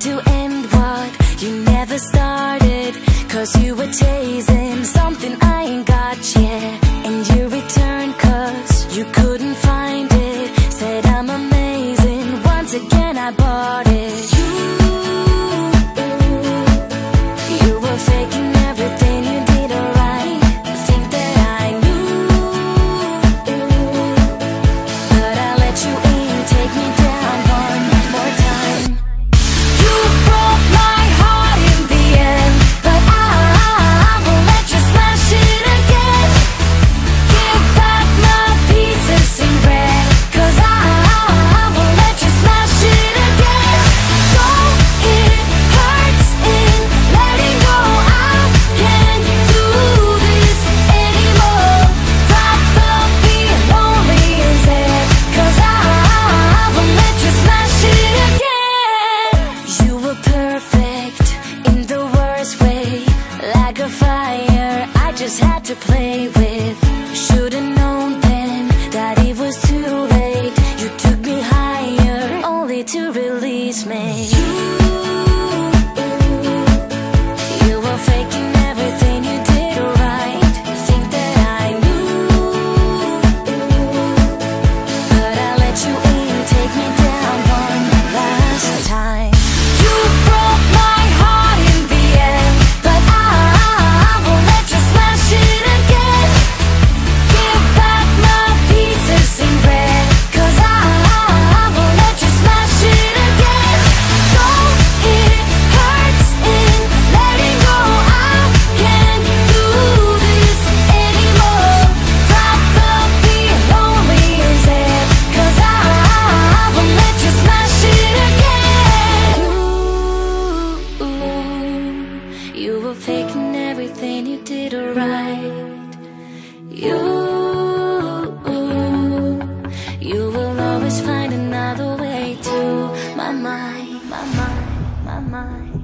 to end what you never started. Cause you were chasing something to play with. Should've known then that it was too late. You took me higher, only to release me. you taking everything you did alright. You, you will always find another way to my mind, my mind, my mind.